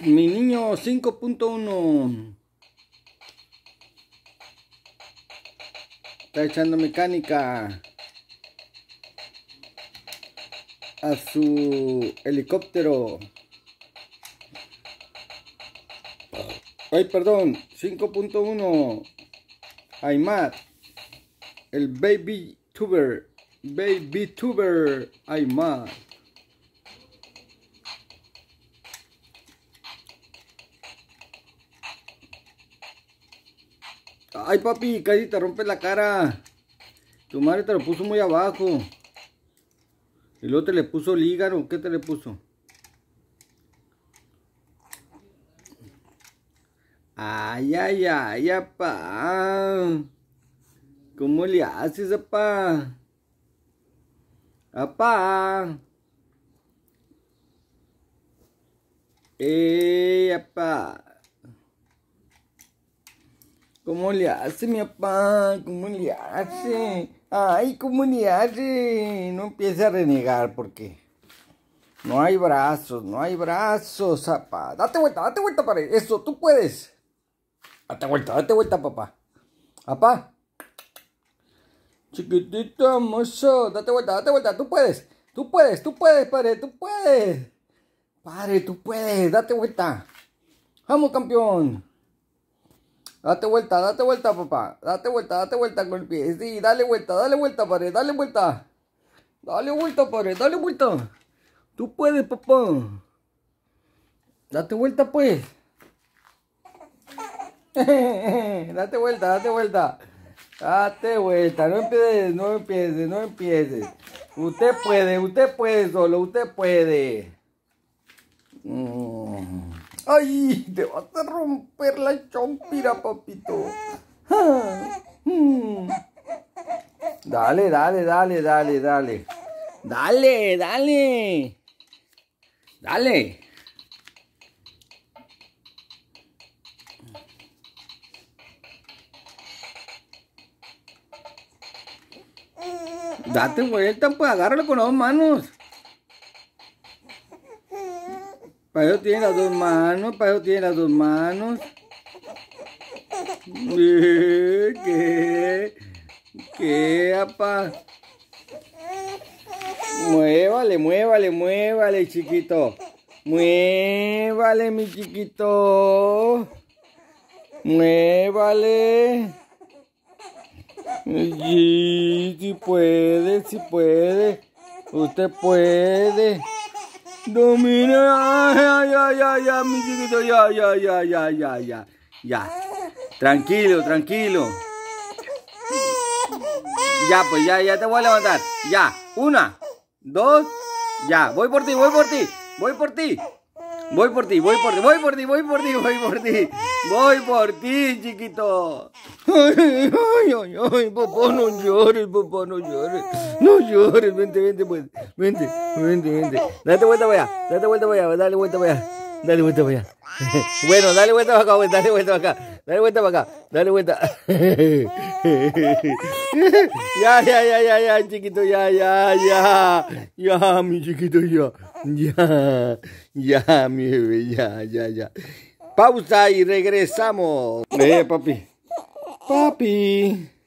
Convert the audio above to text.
Mi niño 5.1 está echando mecánica a su helicóptero. Ay, perdón, 5.1 Aymar, el baby tuber, baby tuber Aymar. Ay, papi, casi te rompe la cara. Tu madre te lo puso muy abajo. Y luego te le puso lígaro. ¿Qué te le puso? Ay, ay, ay, apá. ¿Cómo le haces, apá? Apá. Eh, apá. ¿Cómo le hace mi papá? ¿Cómo le hace? Ay, ¿cómo le hace? No empiece a renegar porque no hay brazos, no hay brazos, papá. Date vuelta, date vuelta para eso, tú puedes. Date vuelta, date vuelta, papá. Papá. Chiquitito, mozo, date vuelta, date vuelta, tú puedes. Tú puedes, tú puedes, padre, tú puedes. Padre, tú puedes, date vuelta. Vamos, campeón. Date vuelta, date vuelta, papá. Date vuelta, date vuelta con el pie. Sí, dale vuelta, dale vuelta, pared, dale vuelta. Dale vuelta, pared, dale vuelta. Tú puedes, papá. Date vuelta, pues. date vuelta, date vuelta. Date vuelta, no empieces, no empieces, no empieces. Usted puede, usted puede solo, usted puede. Mm. ¡Ay! Te vas a romper la chompira, papito. Dale, dale, dale, dale, dale. Dale, dale. Dale. Date vuelta, pues agárralo con las dos manos. Para eso tiene las dos manos, para eso tiene las dos manos. ¿Qué? ¿Qué, apa? Muévale, muévale, muévale, chiquito. Muévale, mi chiquito. Muévale. Sí, si puede, si puede. Usted puede. Domina, ya, ya, ya, ya, mi chiquito, ya, ya, ya, ya, ya, ya, ya. Tranquilo, tranquilo. Ya, pues ya, ya te voy a levantar. Ya, una, dos, ya. Voy por ti, voy por ti, voy por ti. Voy por ti, voy por ti, voy por ti, voy por ti, voy por ti. Voy por ti, chiquito. Ay, ay, ay, ay, papá, no llores, papá, no llores. No llores, vente, vente, pues. Vente, vente, vente. Date vuelta para allá, vuelta para dale vuelta para allá. Dale vuelta para allá. Bueno, dale vuelta para acá, pues, dale vuelta para acá. Dale vuelta para acá, dale vuelta. Ya, ya, ya, ya, ya, chiquito, ya, ya, ya. Ya, mi chiquito, ya. Ya, ya, mi bebé, ya, ya, ya. Pausa y regresamos. Eh, papi. Papi.